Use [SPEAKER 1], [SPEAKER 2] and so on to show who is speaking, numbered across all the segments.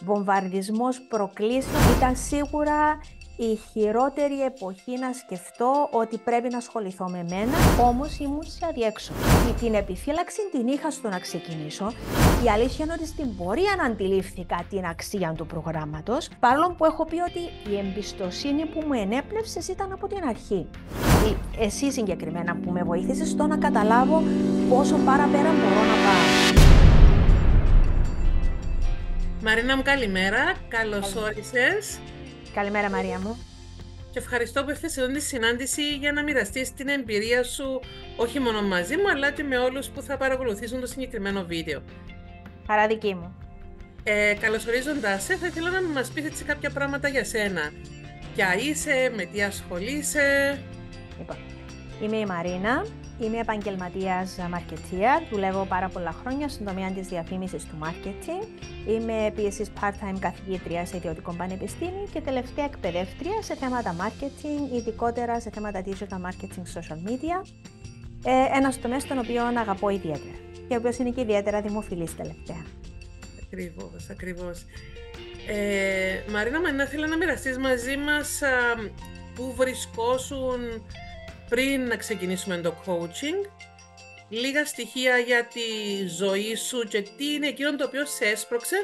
[SPEAKER 1] βομβαρδισμός προκλήσεων ήταν σίγουρα η χειρότερη εποχή να σκεφτώ ότι πρέπει να ασχοληθώ με μένα, όμως ήμουν σε αδιέξοδο. Την επιφύλαξη την είχα στο να ξεκινήσω. Η αλήθεια είναι ότι στην πορεία να αντιλήφθηκα την αξία του προγράμματος, παρόλο που έχω πει ότι η εμπιστοσύνη που μου ενέπνευσες ήταν από την αρχή. Εσύ συγκεκριμένα που με βοήθησες στο να καταλάβω πόσο παραπέρα μπορώ να πάω.
[SPEAKER 2] Μαρίνα μου καλημέρα, καλώς όρισες.
[SPEAKER 1] Καλημέρα Μαρία μου.
[SPEAKER 2] Και ευχαριστώ που ήρθες εδώ τη συνάντηση για να μοιραστείς την εμπειρία σου όχι μόνο μαζί μου αλλά και με όλους που θα παρακολουθήσουν το συγκεκριμένο βίντεο.
[SPEAKER 1] Χαρά δική μου.
[SPEAKER 2] Ε, καλωσορίζοντας σε, θα ήθελα να μας πεις έτσι κάποια πράγματα για σένα. Ποια είσαι, με τι ασχολείσαι.
[SPEAKER 1] Λοιπόν, είμαι η Μαρίνα, Είμαι επαγγελματίας μαρκετία. Δουλεύω πάρα πολλά χρόνια στον τομέα της διαφήμισης του marketing. Είμαι επίσης part-time καθηγήτρια σε ιδιωτικό πανεπιστήμιο και τελευταία εκπαιδεύτρια σε θέματα marketing, ειδικότερα σε θέματα digital marketing social media. Ε, Ένας τομέας τον οποίο αγαπώ ιδιαίτερα και ο οποίος είναι και ιδιαίτερα δημοφιλής τελευταία.
[SPEAKER 2] Ακριβώς, ακριβώς. Ε, Μαρίνα, Μαρίνα, θέλω να μοιραστείς μαζί μας πού βρισκόσουν πριν να ξεκινήσουμε το coaching, λίγα στοιχεία για τη ζωή σου και τι είναι εκείνο το οποίο σε έσπρωξε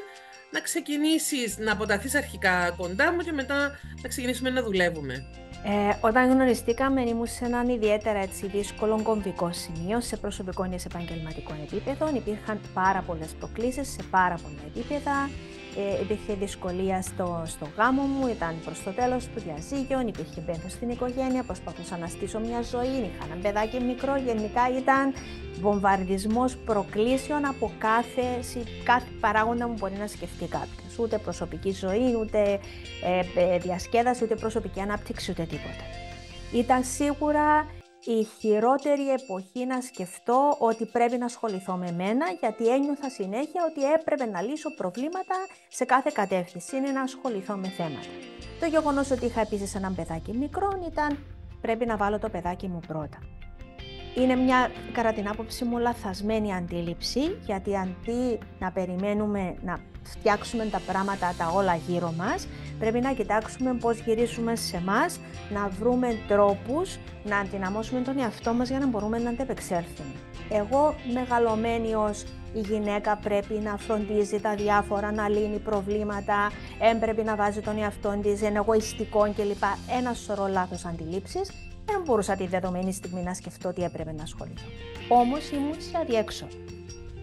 [SPEAKER 2] να ξεκινήσεις, να αποταθείς αρχικά κοντά μου και μετά να ξεκινήσουμε να δουλεύουμε.
[SPEAKER 1] Ε, όταν γνωριστήκαμε ήμουν σε έναν ιδιαίτερα έτσι, δύσκολο κομβικό σημείο σε προσωπικό ή σε επαγγελματικό επίπεδο. Υπήρχαν πάρα πολλές προκλήσεις σε πάρα πολλά επίπεδα ε, υπήρχε δυσκολία στο, στο γάμο μου, ήταν προς το τέλος του διαζύγιο, υπήρχε πένθο στην οικογένεια, προσπαθούσα να στήσω μια ζωή, είχα ένα παιδάκι μικρό, γενικά ήταν βομβαρδισμός προκλήσεων από κάθε, κάθε παράγοντα που μπορεί να σκεφτεί κάποιος. Ούτε προσωπική ζωή, ούτε ε, ε, διασκέδαση, ούτε προσωπική ανάπτυξη, ούτε τίποτα. Ήταν σίγουρα η χειρότερη εποχή να σκεφτώ ότι πρέπει να ασχοληθώ με μένα, γιατί ένιωθα συνέχεια ότι έπρεπε να λύσω προβλήματα σε κάθε κατεύθυνση, είναι να ασχοληθώ με θέματα. Το γεγονός ότι είχα επίσης έναν παιδάκι μικρό ήταν πρέπει να βάλω το παιδάκι μου πρώτα. Είναι μια, κατά την άποψή μου, λαθασμένη αντίληψη, γιατί αντί να περιμένουμε να φτιάξουμε τα πράγματα τα όλα γύρω μας, πρέπει να κοιτάξουμε πώς γυρίσουμε σε εμάς, να βρούμε τρόπους να αντιναμώσουμε τον εαυτό μας για να μπορούμε να αντεπεξέλθουμε. Εγώ μεγαλωμένη ως η γυναίκα πρέπει να φροντίζει τα διάφορα, να λύνει προβλήματα, έπρεπε να βάζει τον εαυτό της, είναι εγωιστικό κλπ. Ένα σωρό λάθος αντιλήψεις. Δεν μπορούσα τη δεδομένη στιγμή να σκεφτώ ότι έπρεπε να ασχοληθώ. Όμως ήμουν σε αδιέξοδο.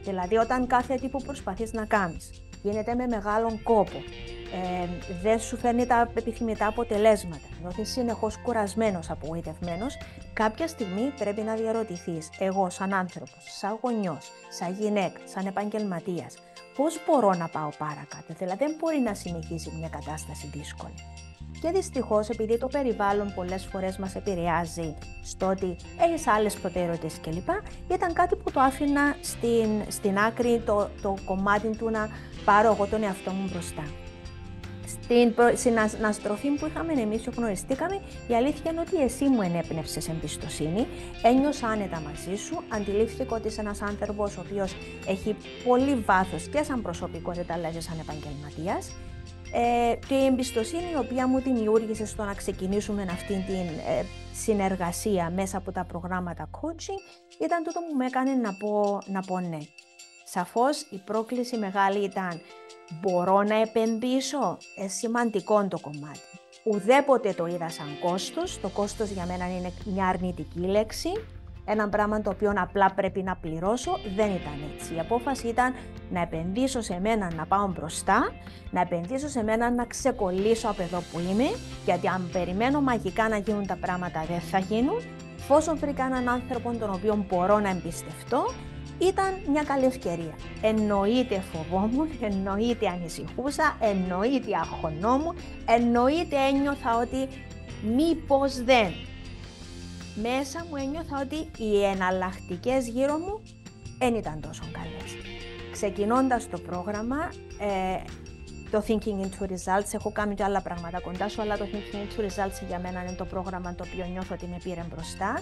[SPEAKER 1] Δηλαδή, όταν κάθε τι που προσπαθείς να κάνεις γίνεται με μεγάλον κόπο, ε, δεν σου φέρνει τα επιθυμητά αποτελέσματα, νιώθεις συνεχώς κουρασμένος, απογοητευμένος, κάποια στιγμή πρέπει να διαρωτηθείς, εγώ σαν άνθρωπος, σαν γονιός, σαν γυναίκα, σαν επαγγελματίας, πώς μπορώ να πάω παρακάτω, δηλαδή δεν μπορεί να συνεχίσει μια κατάσταση δύσκολη. Και δυστυχώς, επειδή το περιβάλλον πολλές φορές μας επηρεάζει στο ότι έχεις άλλες προτεραιότητες κλπ., ήταν κάτι που το άφηνα στην, στην άκρη το, το κομμάτι του να πάρω εγώ τον εαυτό μου μπροστά. Στην αναστροφή που είχαμε εμείς και γνωριστήκαμε, η αλήθεια είναι ότι εσύ μου ενέπνευσες εμπιστοσύνη, ένιωσα άνετα μαζί σου, αντιλήφθηκα ότι είσαι ένας άνθρωπος ο οποίος έχει πολύ βάθος και σαν προσωπικότητα αλλά και σαν επαγγελματίας. Ε, και η εμπιστοσύνη η οποία μου δημιούργησε στο να ξεκινήσουμε αυτή την ε, συνεργασία μέσα από τα προγράμματα coaching ήταν τούτο που με έκανε να πω, να πω ναι. Σαφώς η πρόκληση μεγάλη ήταν μπορώ να επενδύσω, ε, σημαντικό το κομμάτι. Ουδέποτε το είδα σαν κόστος, το κόστος για μένα είναι μια αρνητική λέξη, ένα πράγμα το οποίο απλά πρέπει να πληρώσω, δεν ήταν έτσι. Η απόφαση ήταν να επενδύσω σε μένα να πάω μπροστά, να επενδύσω σε μένα να ξεκολλήσω από εδώ που είμαι, γιατί αν περιμένω μαγικά να γίνουν τα πράγματα δεν θα γίνουν. Εφόσον βρήκα έναν άνθρωπο τον οποίο μπορώ να εμπιστευτώ, ήταν μια καλή ευκαιρία. Εννοείται φοβόμουν, εννοείται ανησυχούσα, εννοείται αγχωνόμουν, εννοείται ένιωθα ότι μήπως δεν. Μέσα μου ένιωθα ότι οι εναλλακτικές γύρω μου δεν ήταν τόσο καλές. Ξεκινώντας το πρόγραμμα, ε, το Thinking into Results, έχω κάνει και άλλα πράγματα κοντά σου, αλλά το Thinking into Results για μένα είναι το πρόγραμμα το οποίο νιώθω ότι με πήρε μπροστά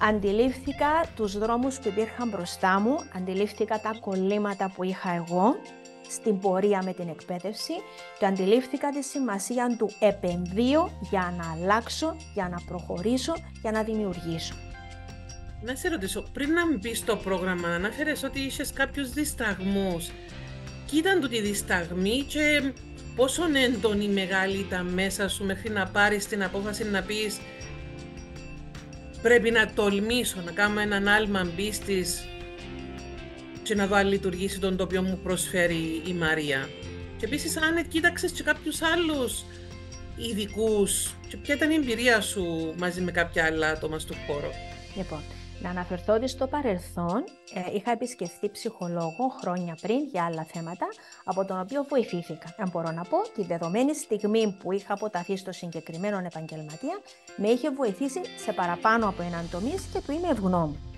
[SPEAKER 1] αντιλήφθηκα τους δρόμους που υπήρχαν μπροστά μου, αντιλήφθηκα τα κολλήματα που είχα εγώ στην πορεία με την εκπαίδευση και αντιλήφθηκα τη σημασία του επενδύω για να αλλάξω, για να προχωρήσω, για να δημιουργήσω.
[SPEAKER 2] Να σε ρωτήσω, πριν να μπεις στο πρόγραμμα, ανάφερε ότι είσαι κάποιους δισταγμούς. Και ήταν τούτη δισταγμή και πόσο έντονη μεγάλη ήταν μέσα σου μέχρι να πάρεις την απόφαση να πεις πρέπει να τολμήσω, να κάνω έναν άλμα πίστης και να δω αν λειτουργήσει τον τοπίο μου προσφέρει η Μαρία. Και επίσης, αν κοίταξες και κάποιους άλλους ειδικούς, και ποια ήταν η εμπειρία σου μαζί με κάποια άλλα άτομα στο χώρο;
[SPEAKER 1] Λοιπόν, να αναφερθώ ότι στο παρελθόν ε, είχα επισκεφθεί ψυχολόγο χρόνια πριν για άλλα θέματα, από τον οποίο βοηθήθηκα. Αν μπορώ να πω, τη δεδομένη στιγμή που είχα αποταθεί στο συγκεκριμένο επαγγελματία, με είχε βοηθήσει σε παραπάνω από έναν τομέα και του είμαι ευγνώμη.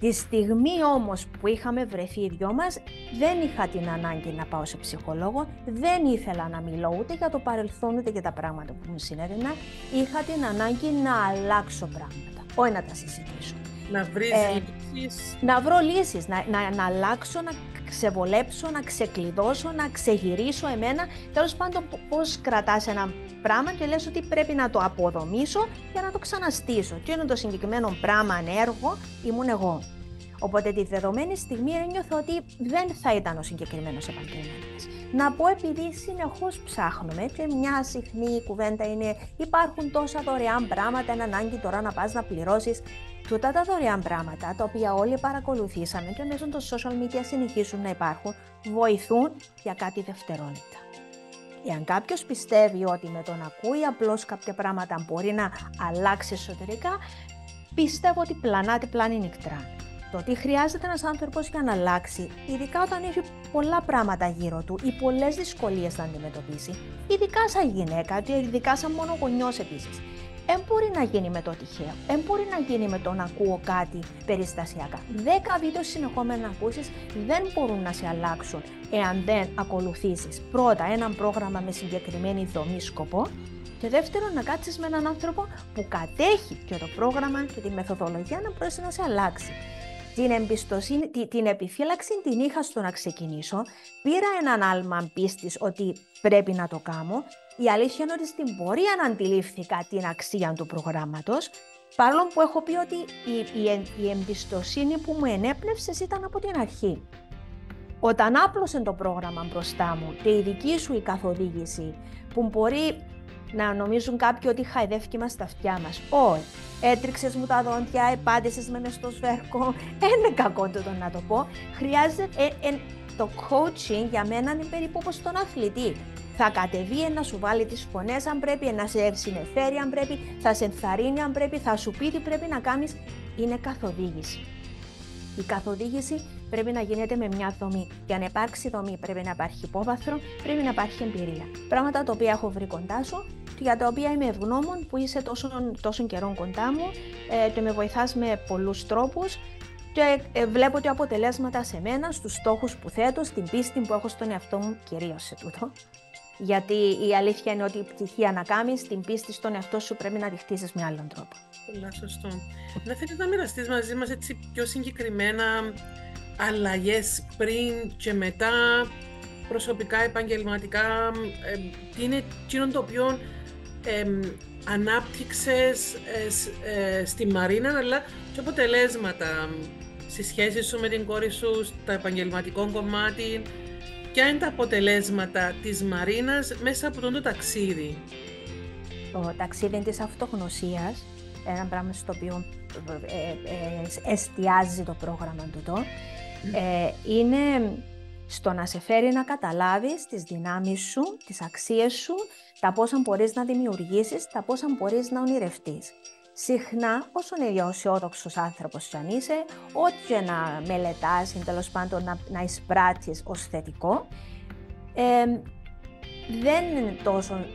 [SPEAKER 1] Τη στιγμή όμως που είχαμε βρεθεί οι δυο μας, δεν είχα την ανάγκη να πάω σε ψυχολόγο, δεν ήθελα να μιλώ ούτε για το παρελθόν ούτε για τα πράγματα που μου συνέβαιναν. Είχα την ανάγκη να αλλάξω πράγματα, όχι να τα συζητήσω.
[SPEAKER 2] Να βρεις ε, λύσεις.
[SPEAKER 1] Να βρω λύσεις, να, να, να αλλάξω, να ξεβολέψω, να ξεκλειδώσω, να ξεγυρίσω εμένα. Τέλος πάντων πώς κρατάς ένα πράγμα και λες ότι πρέπει να το αποδομήσω για να το ξαναστήσω. Και είναι το συγκεκριμένο πράγμα ανέργο ήμουν εγώ. Οπότε τη δεδομένη στιγμή ένιωθω ότι δεν θα ήταν ο συγκεκριμένος επαγγελματίας. Να πω επειδή συνεχώς ψάχνουμε και μια συχνή κουβέντα είναι υπάρχουν τόσα δωρεάν πράγματα, είναι ανάγκη τώρα να πας να πληρώσεις. Τούτα τα δωρεάν πράγματα, τα οποία όλοι παρακολουθήσαμε και μέσω των social media συνεχίζουν να υπάρχουν, βοηθούν για κάτι δευτερόλεπτα. Εάν κάποιος πιστεύει ότι με το να ακούει απλώς κάποια πράγματα μπορεί να αλλάξει εσωτερικά, πιστεύω ότι πλανάται πλάνη νυχτρά. Το τι χρειάζεται ένας άνθρωπος για να αλλάξει, ειδικά όταν έχει πολλά πράγματα γύρω του ή πολλές δυσκολίες να αντιμετωπίσει, ειδικά σαν γυναίκα και ειδικά σαν μονογονιό επίσης. Δεν μπορεί να γίνει με το τυχαίο. Δεν μπορεί να γίνει με το να ακούω κάτι περιστασιακά. Δέκα βίντεο συνεχόμενα να ακούσεις δεν μπορούν να σε αλλάξουν εάν δεν ακολουθήσεις πρώτα ένα πρόγραμμα με συγκεκριμένη δομή σκοπό και δεύτερον να κάτσεις με έναν άνθρωπο που κατέχει και το πρόγραμμα και τη μεθοδολογία να μπορέσει να σε αλλάξει την εμπιστοσύνη, την, την επιφύλαξη την είχα στο να ξεκινήσω. Πήρα έναν άλμα πίστης ότι πρέπει να το κάνω. Η αλήθεια είναι ότι στην πορεία να αντιλήφθηκα την αξία του προγράμματος, παρόλο που έχω πει ότι η, η, η εμπιστοσύνη που μου ενέπνευσες ήταν από την αρχή. Όταν άπλωσε το πρόγραμμα μπροστά μου και η δική σου η καθοδήγηση, που μπορεί να νομίζουν κάποιοι ότι χαϊδεύκει στα αυτιά μας. Όχι. Έτριξες μου τα δόντια, επάντησες με στο σβέρκο. Είναι κακό το να το πω. Χρειάζεται ε, ε, το coaching για μένα είναι περίπου όπως τον αθλητή. Θα κατεβεί να σου βάλει τις φωνές αν πρέπει, να σε συνεφέρει αν πρέπει, θα σε ενθαρρύνει αν πρέπει, θα σου πει τι πρέπει να κάνεις. Είναι καθοδήγηση. Η καθοδήγηση πρέπει να γίνεται με μια δομή. Για να υπάρξει δομή πρέπει να υπάρχει υπόβαθρο, πρέπει να υπάρχει εμπειρία. Πράγματα τα οποία έχω βρει κοντά σου και για τα οποία είμαι ευγνώμων που είσαι τόσο, τόσο καιρό κοντά μου ε, και με βοηθάς με πολλούς τρόπους και ε, βλέπω ότι αποτελέσματα σε μένα, στους στόχους που θέτω, στην πίστη που έχω στον εαυτό μου, κυρίως σε τούτο. Γιατί η αλήθεια είναι ότι η πτυχία να κάνεις, την πίστη στον εαυτό σου πρέπει να τη χτίσει με άλλον τρόπο.
[SPEAKER 2] Πολύ σωστό. Να θέλεις να μοιραστείς μαζί μας έτσι πιο συγκεκριμένα αλλαγές πριν και μετά, προσωπικά, επαγγελματικά, ε, τι είναι εκείνο το οποίο ε, ανάπτυξες ε, στη Μαρίνα, αλλά και αποτελέσματα στη σχέση σου με την κόρη σου, στο επαγγελματικό κομμάτι, ποια είναι τα αποτελέσματα της Μαρίνας μέσα από τον το ταξίδι;
[SPEAKER 1] Το ταξίδι της αυτογνωσίας, ένα πράγμα στο οποίο ε, ε, εστιάζει το πρόγραμμα του ε, είναι στο να σε φέρει να καταλάβεις τις δυνάμεις σου, τις αξίες σου, τα πόσα μπορείς να δημιουργήσεις, τα πόσα μπορείς να ονειρευτείς. Συχνά, όσο είναι αισιόδοξος άνθρωπος κι αν είσαι, ό,τι και να μελετάς ή τέλος πάντων να, να εισπράττεις ως θετικό, δεν είναι τόσο,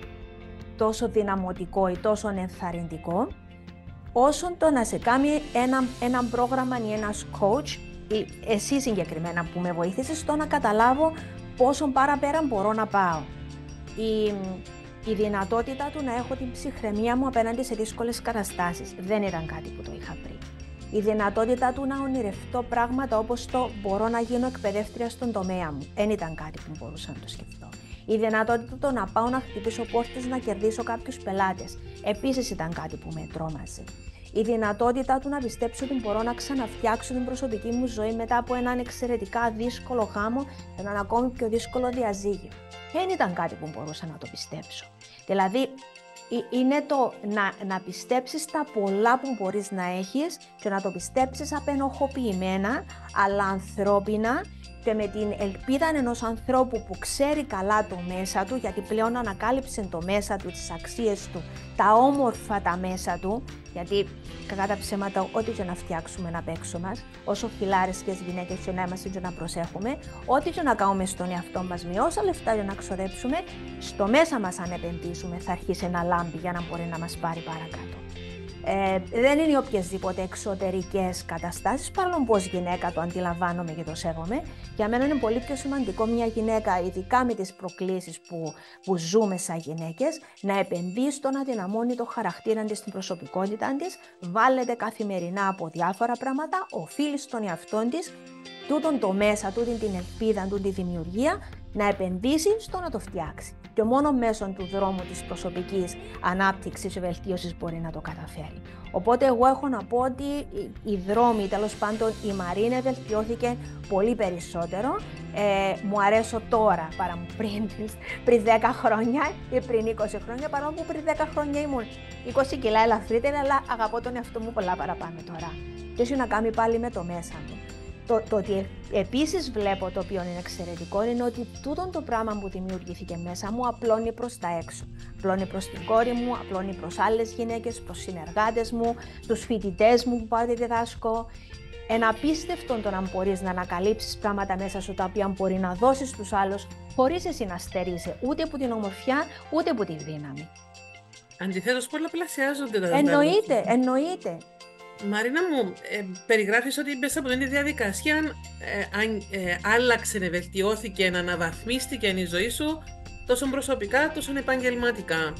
[SPEAKER 1] τόσο δυναμωτικό ή τόσο ενθαρρυντικό, όσο το να σε κάνει ένα, ένα πρόγραμμα ή ένας coach, ή εσύ συγκεκριμένα που με βοήθησες στο να καταλάβω πόσο παραπέρα μπορώ να πάω. Η, η δυνατότητα του να έχω την ψυχραιμία μου απέναντι σε δύσκολες καταστάσεις δεν ήταν κάτι που το είχα πριν. η δυνατότητα του να ονειρευτώ πράγματα όπως το μπορώ να γίνω εκπαιδεύτρια στον τομέα μου. Δεν ήταν κάτι που μπορούσα να το σκεφτώ. Η δυνατότητα του να πάω να χτυπήσω πόρτες να κερδίσω κάποιους πελάτες. Επίσης ήταν κάτι που με τρόμαζε. Η δυνατότητα του να πιστέψω ότι μπορώ να ξαναφτιάξω την προσωπική μου ζωή μετά από έναν εξαιρετικά δύσκολο γάμο και έναν ακόμη πιο δύσκολο διαζύγιο. Δεν ήταν κάτι που μπορούσα να το πιστέψω. Δηλαδή, είναι το να, να πιστέψεις τα πολλά που μπορείς να έχεις και να το πιστέψεις απενοχοποιημένα, αλλά ανθρώπινα και με την ελπίδα ενός ανθρώπου που ξέρει καλά το μέσα του, γιατί πλέον ανακάλυψε το μέσα του, τις αξίες του, τα όμορφα τα μέσα του, γιατί κατά τα ψέματα ό,τι και να φτιάξουμε να παίξω μας, όσο φιλάρες και γυναίκες και να είμαστε και να προσέχουμε, ό,τι και να κάνουμε στον εαυτό μας με όσα λεφτά για να ξοδέψουμε, στο μέσα μας αν επενδύσουμε θα αρχίσει ένα λάμπι για να μπορεί να μας πάρει παρακάτω. Ε, δεν είναι οποιασδήποτε εξωτερικές καταστάσεις, παρόλο που ως γυναίκα το αντιλαμβάνομαι και το σέβομαι. Για μένα είναι πολύ πιο σημαντικό μια γυναίκα, ειδικά με τις προκλήσεις που, που ζούμε σαν γυναίκες, να επενδύει στο να δυναμώνει το χαρακτήρα της, την προσωπικότητα της, βάλετε καθημερινά από διάφορα πράγματα, οφείλει στον εαυτό της, τούτον το μέσα, τούτην την ελπίδα, τούτη τη δημιουργία, να επενδύσει στο να το φτιάξει και μόνο μέσω του δρόμου της προσωπικής ανάπτυξης και βελτίωσης μπορεί να το καταφέρει. Οπότε εγώ έχω να πω ότι οι δρόμοι, τέλος πάντων η Μαρίνε βελτιώθηκε πολύ περισσότερο. Ε, μου αρέσω τώρα παρά πριν, πριν 10 χρόνια ή πριν 20 χρόνια, παρά που πριν 10 χρόνια ήμουν 20 κιλά ελαφρύτερη, αλλά αγαπώ τον εαυτό μου πολλά παραπάνω τώρα. Και έχει να κάνει πάλι με το μέσα μου. Το, το ότι επίσης βλέπω το οποίο είναι εξαιρετικό είναι ότι τούτο το πράγμα που δημιουργήθηκε μέσα μου απλώνει προς τα έξω. Απλώνει προς την κόρη μου, απλώνει προς άλλες γυναίκες, προς συνεργάτες μου, τους φοιτητές μου που πάτε διδάσκω. Ένα απίστευτο το να μπορείς να ανακαλύψεις πράγματα μέσα σου τα οποία μπορεί να δώσεις στους άλλους, χωρίς εσύ να στερείσαι ούτε από την ομορφιά ούτε από τη δύναμη.
[SPEAKER 2] Αντιθέτως, πολλαπλασιάζονται τα
[SPEAKER 1] Εννοείται, εννοείται.
[SPEAKER 2] Μαρίνα μου, ε, περιγράφεις ότι μέσα από την διαδικασία ε, ε, άλλαξε, βελτιώθηκε, αναβαθμίστηκε η ζωή σου τόσο προσωπικά, τόσο επαγγελματικά.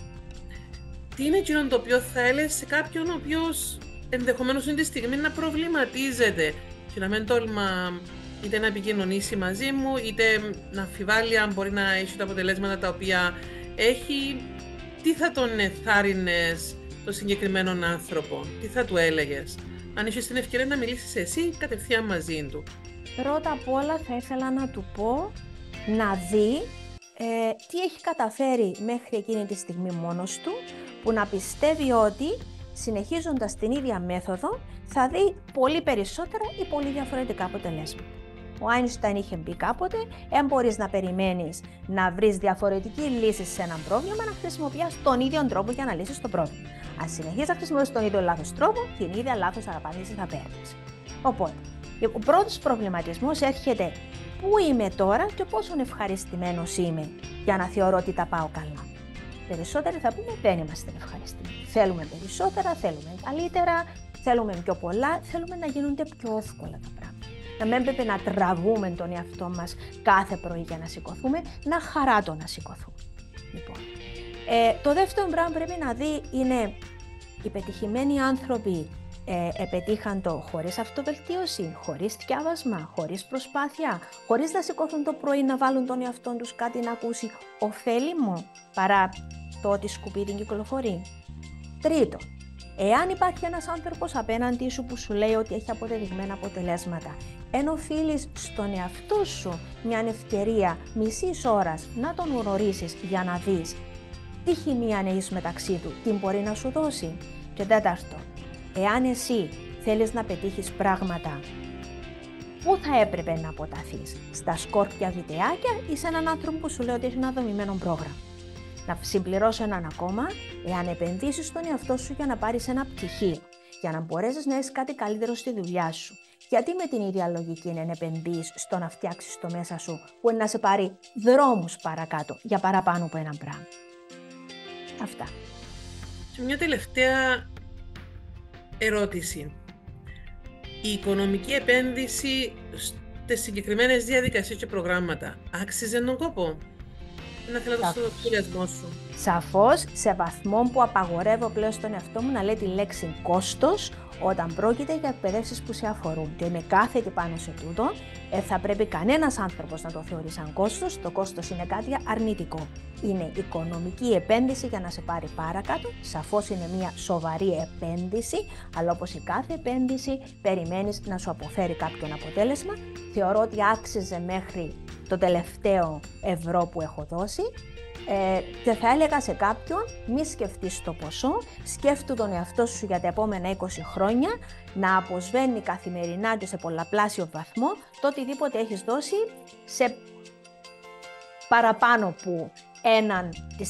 [SPEAKER 2] Τι είναι εκείνο το οποίο θα έλεγε σε κάποιον ο οποίος ενδεχομένως είναι τη στιγμή να προβληματίζεται και να μην τόλμα είτε να επικοινωνήσει μαζί μου, είτε να αμφιβάλλει αν μπορεί να έχει τα αποτελέσματα τα οποία έχει. Τι θα τον εθάρρυνες το συγκεκριμένο άνθρωπο, τι θα του έλεγες, αν είσαι την ευκαιρία να μιλήσεις εσύ κατευθείαν μαζί του.
[SPEAKER 1] Πρώτα απ' όλα θα ήθελα να του πω να δει ε, τι έχει καταφέρει μέχρι εκείνη τη στιγμή μόνος του, που να πιστεύει ότι συνεχίζοντας την ίδια μέθοδο θα δει πολύ περισσότερα ή πολύ διαφορετικά αποτελέσματα. Ο Άινσταϊν είχε πει κάποτε, εάν μπορείς να περιμένεις να βρεις διαφορετική λύση σε ένα πρόβλημα, να χρησιμοποιεί τον ίδιο τρόπο για να λύσεις το πρόβλημα. Αν συνεχίζει να χρησιμοποιείς τον ίδιο λάθος τρόπο, την ίδια λάθος απάντηση θα παίρνεις. Οπότε, ο πρώτος προβληματισμός έρχεται πού είμαι τώρα και πόσο ευχαριστημένος είμαι για να θεωρώ ότι τα πάω καλά. Περισσότεροι θα πούμε δεν είμαστε ευχαριστημένοι. Θέλουμε περισσότερα, θέλουμε καλύτερα, θέλουμε πιο πολλά, θέλουμε να γίνονται πιο εύκολα τα πράγματα να μην πρέπει να τραβούμε τον εαυτό μας κάθε πρωί για να σηκωθούμε, να χαρά το να σηκωθούμε. Λοιπόν, ε, το δεύτερο πράγμα που πρέπει να δει είναι οι πετυχημένοι άνθρωποι ε, επετύχαν το χωρίς αυτοβελτίωση, χωρίς διάβασμα, χωρίς προσπάθεια, χωρίς να σηκωθούν το πρωί να βάλουν τον εαυτό τους κάτι να ακούσει ωφέλιμο παρά το ότι σκουπίδι κυκλοφορεί. Τρίτο, εάν υπάρχει ένας άνθρωπος απέναντί σου που σου λέει ότι έχει αποδεδειγμένα αποτελέσματα ενώ οφείλεις στον εαυτό σου μια ευκαιρία μισής ώρας να τον γνωρίσεις για να δεις τι χημεία έχει μεταξύ του, τι μπορεί να σου δώσει; Και τέταρτο, εάν εσύ θέλεις να πετύχεις πράγματα, πού θα έπρεπε να αποταθείς, στα σκόρπια βιντεάκια ή σε έναν άνθρωπο που σου λέει ότι έχει ένα δομημένο πρόγραμμα; Να συμπληρώσω έναν ακόμα, εάν επενδύσεις στον εαυτό σου για να πάρεις ένα πτυχίο, για να μπορέσεις να έχεις κάτι καλύτερο στη δουλειά σου, γιατί με την ίδια λογική είναι να επενδύεις στο να φτιάξεις το μέσα σου, που είναι να σε πάρει δρόμους παρακάτω για παραπάνω από έναν πράγμα; Αυτά.
[SPEAKER 2] Και μια τελευταία ερώτηση. Η οικονομική επένδυση στις συγκεκριμένες διαδικασίες και προγράμματα άξιζε τον κόπο; Να θέλω το σχολιασμό σου.
[SPEAKER 1] Σαφώς, σε βαθμό που απαγορεύω πλέον στον εαυτό μου να λέει τη λέξη κόστος όταν πρόκειται για εκπαιδεύσεις που σε αφορούν και είμαι κάθετη πάνω σε τούτο, ε, θα πρέπει κανένας άνθρωπος να το θεωρεί σαν κόστος. Το κόστος είναι κάτι αρνητικό. Είναι οικονομική επένδυση για να σε πάρει παρακάτω. Σαφώς είναι μια σοβαρή επένδυση, αλλά όπως η κάθε επένδυση, περιμένεις να σου αποφέρει κάποιον αποτέλεσμα. Θεωρώ ότι άξιζε μέχρι το τελευταίο ευρώ που έχω δώσει ε, και θα έλεγα σε κάποιον, μη σκεφτείς το ποσό, σκέφτου τον εαυτό σου για τα επόμενα 20 χρόνια να αποσβαίνει καθημερινά και σε πολλαπλάσιο βαθμό το οτιδήποτε έχεις δώσει σε παραπάνω που έναν 100%,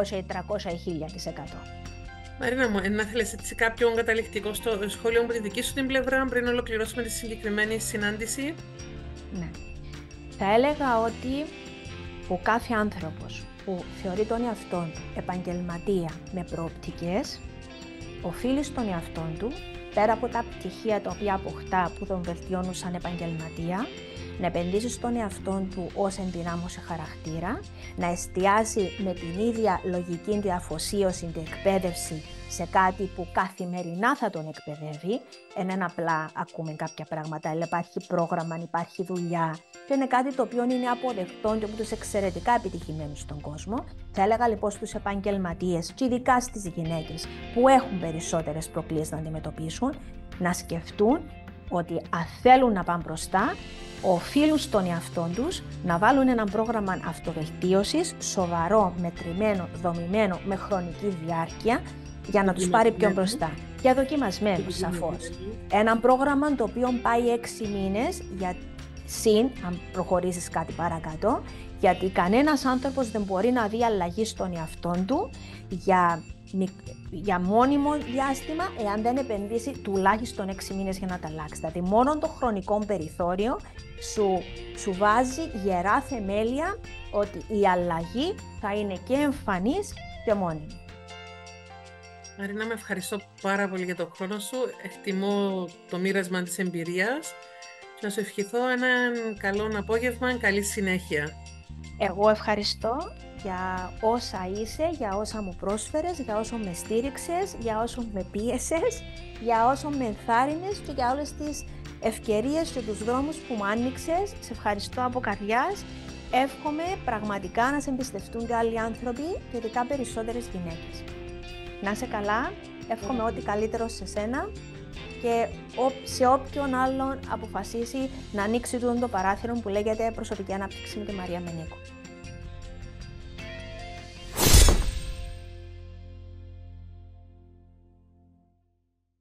[SPEAKER 1] 200 ή 300 ή 1000%.
[SPEAKER 2] Μαρίνα μου, να θέλεις έτσι κάποιον καταληκτικό στο σχόλιο από τη δική σου την πλευρά πριν ολοκληρώσουμε τη συγκεκριμένη συνάντηση;
[SPEAKER 1] Ναι. Θα έλεγα ότι ο κάθε άνθρωπος που θεωρεί τον εαυτό του επαγγελματία με προοπτικές, οφείλει στον εαυτό του, πέρα από τα πτυχία τα οποία αποκτά που τον βελτιώνουν σαν επαγγελματία, να επενδύσει στον εαυτό του ως ενδυνάμωση χαρακτήρα, να εστιάσει με την ίδια λογική διαφοσίωση, την εκπαίδευση σε κάτι που καθημερινά θα τον εκπαιδεύει, δεν απλά ακούμε κάποια πράγματα, αλλά υπάρχει πρόγραμμα, υπάρχει δουλειά και είναι κάτι το οποίο είναι αποδεκτό και από τους εξαιρετικά επιτυχημένους στον κόσμο. Θα έλεγα λοιπόν στους επαγγελματίες και ειδικά στις γυναίκες που έχουν περισσότερες προκλήσεις να αντιμετωπίσουν, να σκεφτούν ότι αν θέλουν να πάνε μπροστά, οφείλουν στον εαυτό τους να βάλουν ένα πρόγραμμα αυτοβελτίωσης σοβαρό, μετρημένο, δομημένο, με χρονική διάρκεια για να τους πάρει πιο μπροστά. Για δοκιμασμένο, σαφώς. Ένα πρόγραμμα το οποίο πάει έξι μήνες για συν, αν προχωρήσεις κάτι παρακάτω, γιατί κανένας άνθρωπος δεν μπορεί να δει αλλαγή στον εαυτό του για για μόνιμο διάστημα εάν δεν επενδύσει τουλάχιστον 6 μήνες για να τα αλλάξει. Δηλαδή μόνο το χρονικό περιθώριο σου, σου βάζει γερά θεμέλια ότι η αλλαγή θα είναι και εμφανής και μόνιμη.
[SPEAKER 2] Μαρίνα, με ευχαριστώ πάρα πολύ για τον χρόνο σου. Εκτιμώ το μοίρασμα της εμπειρίας και να σου ευχηθώ έναν καλό απόγευμα, καλή συνέχεια.
[SPEAKER 1] Εγώ ευχαριστώ για όσα είσαι, για όσα μου πρόσφερες, για όσο με στήριξες, για όσο με πίεσες, για όσο με ενθάρρυνες και για όλες τις ευκαιρίες και τους δρόμους που μου άνοιξες. Σε ευχαριστώ από καρδιάς. Εύχομαι πραγματικά να σε εμπιστευτούν και άλλοι άνθρωποι και ειδικά περισσότερες γυναίκες. Να είσαι καλά, εύχομαι ό,τι καλύτερο σε σένα και σε όποιον άλλον αποφασίσει να ανοίξει το παράθυρο που λέγεται προσωπική ανάπτυξη με τη Μαρία Μενίκο.